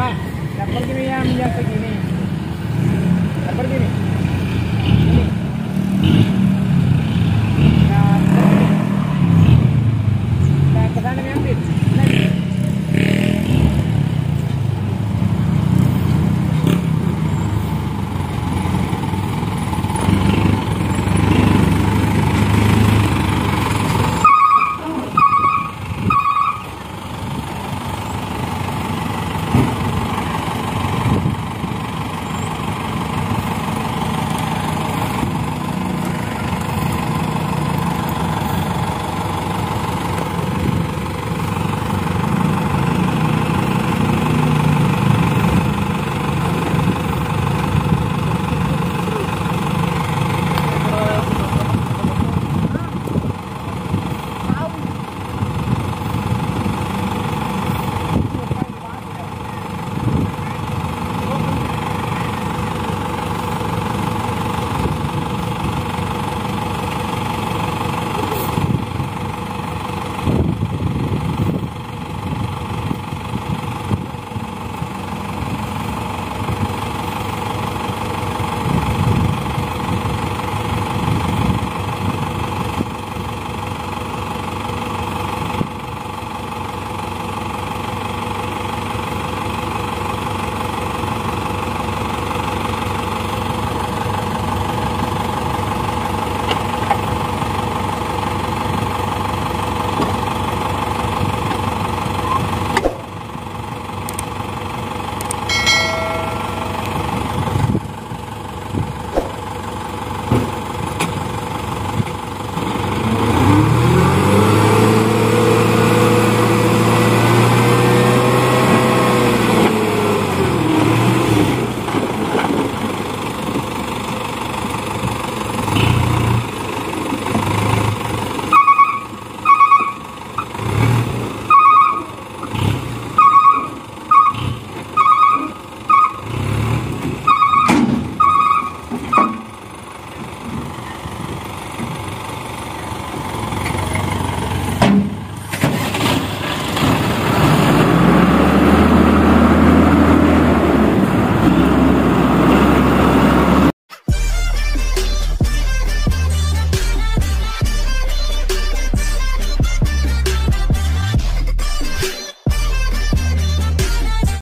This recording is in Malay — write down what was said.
Pak, dapat gini yang yang segini.